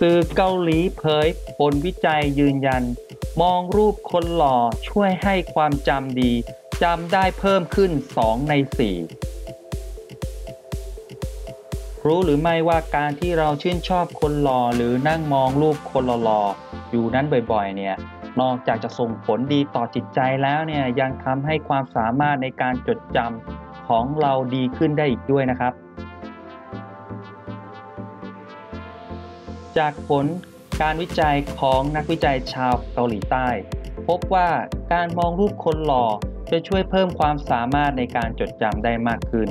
สื่อเกาหลีเผยผลวิจัยยืนยัน มองรูปคนหล่อช่วยให้ความจำดีจำได้เพิ่มขึ้น 2 ใน 4 รู้หรือไม่ว่าการที่เราชื่นชอบคนหล่อหรือนั่งมองรูปคนหล่อๆอยู่นั้นบ่อยๆ เนี่ย นอกจากจะส่งผลดีต่อจิตใจแล้วเนี่ยยังทำให้ความสามารถในการจดจำของเราดีขึ้นได้อีกด้วยนะครับ จากผลการวิจัยของนักวิจัยชาวเกาหลีใต้ พบว่าการมองรูปคนหล่อจะช่วยเพิ่มความสามารถในการจดจำได้มากขึ้น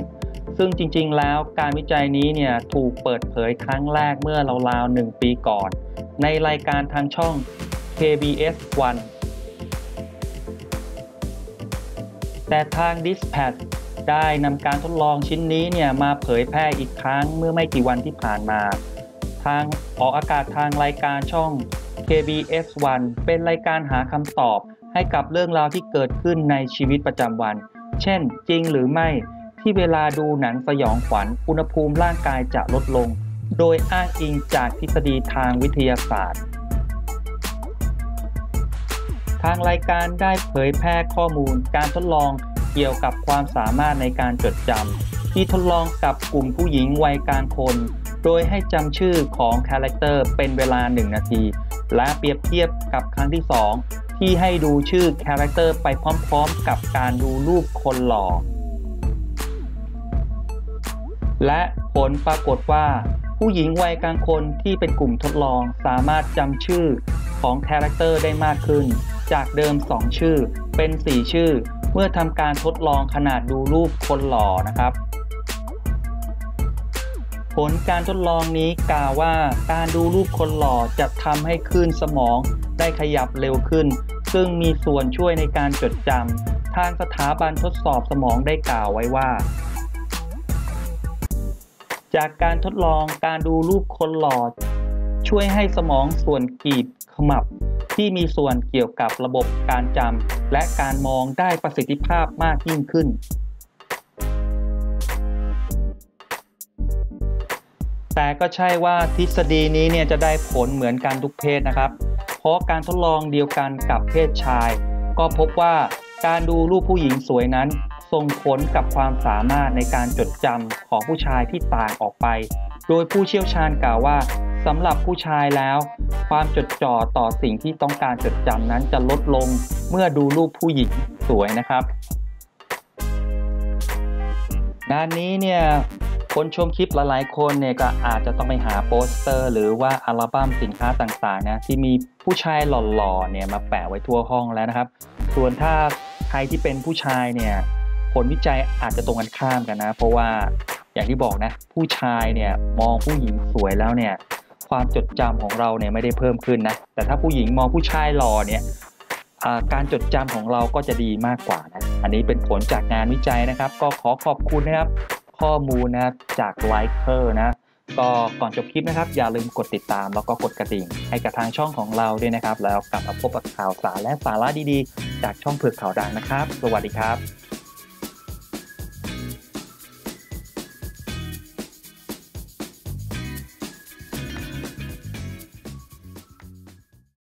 ซึ่งจริงๆ แล้วการวิจัยนี้เนี่ยถูกเปิดเผยครั้งแรกเมื่อราวๆหนึ่งปีก่อน ในรายการทางช่อง KBS 1แต่ทาง Dispatch ได้นำการทดลองชิ้นนี้เนี่ยมาเผยแพร่อีกครั้งเมื่อไม่กี่วันที่ผ่านมา ทางออกอากาศทางรายการช่อง KBS 1 เป็นรายการหาคำตอบ ให้กับเรื่องราวที่เกิดขึ้นในชีวิตประจำวัน เช่น จริงหรือไม่ที่เวลาดูหนังสยองขวัญอุณหภูมิร่างกายจะลดลง โดยอ้างอิงจากทฤษฎีทางวิทยาศาสตร์ ทางรายการได้เผยแพร่ข้อมูลการทดลองเกี่ยวกับความสามารถในการจดจำที่ทดลองกับกลุ่มผู้หญิงวัยกลางคน โดยให้จำชื่อของคาแรคเตอร์เป็นเวลา 1 นาที และเปรียบเทียบกับครั้งที่ 2 ที่ให้ดูชื่อคาแรคเตอร์ไปพร้อมๆ กับการดูรูปคนหล่อ และผลปรากฏว่า ผู้หญิงวัยกลางคนที่เป็นกลุ่มทดลองสามารถจำชื่อของคาแรคเตอร์ได้มากขึ้น จากเดิม 2 ชื่อเป็น 4 ชื่อ เมื่อทำการทดลองขนาดดูรูปคนหล่อนะครับ ผลการทดลองนี้กล่าวว่าการดูรูปคนหล่อจะทำให้คลื่นสมองได้ขยับเร็วขึ้น ซึ่งมีส่วนช่วยในการจดจำทางสถาบันทดสอบสมองได้กล่าวไว้ว่า จากการทดลองการดูรูปคนหล่อช่วยให้สมองส่วนกีบขมับ ที่มีส่วนเกี่ยวกับระบบการจำและการมองได้ประสิทธิภาพมากยิ่งขึ้น แต่ก็ใช่ว่าทฤษฎีนี้เนี่ยจะได้ผลเหมือนกันทุกเพศนะครับ เพราะการทดลองเดียวกันกับเพศชาย ก็พบว่าการดูรูปผู้หญิงสวยนั้นส่งผลกับความสามารถในการจดจำของผู้ชายที่ต่างออกไป โดยผู้เชี่ยวชาญกล่าวว่าสำหรับผู้ชายแล้ว ความจดจ่อต่อสิ่งที่ต้องการจดจำนั้นจะลดลงเมื่อดูรูปผู้หญิงสวยนะครับ งานนี้เนี่ย คนชมคลิปหลายๆ คนเนี่ยก็อาจจะต้องไปหาโปสเตอร์ หรือว่าอัลบั้มสินค้าต่างๆนะที่มีผู้ชายหล่อๆเนี่ยมาแปะไว้ทั่วห้องแล้วนะครับ ส่วนถ้าใครที่เป็นผู้ชายเนี่ยผลวิจัยอาจจะตรงกันข้ามกันนะ เพราะว่าอย่างที่บอกนะผู้ชายเนี่ยมองผู้หญิงสวยแล้วเนี่ยความจดจำของเราเนี่ยไม่ได้เพิ่มขึ้นนะแต่ถ้าผู้หญิงมองผู้ชายหล่อเนี่ยการจดจำของเราก็จะดีมากกว่านะอันนี้เป็นผลจากงานวิจัยนะครับ ก็ขอขอบคุณนะครับ ข้อมูลนะจากไลค์เคอร์นะก็ก่อนจบคลิปนะครับอย่าลืมกดติดตามแล้วก็กดกระดิ่ง ให้กับทางช่องของเราด้วยนะครับ แล้วกลับมาพบกับข่าวสารและสาระดีๆ จากช่องเผือกข่าวดังนะครับ สวัสดีครับ